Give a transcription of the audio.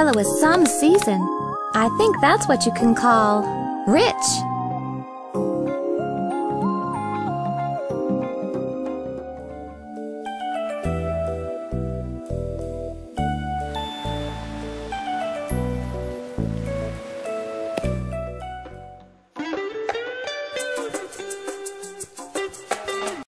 Well, it was some season. I think that's what you can call rich.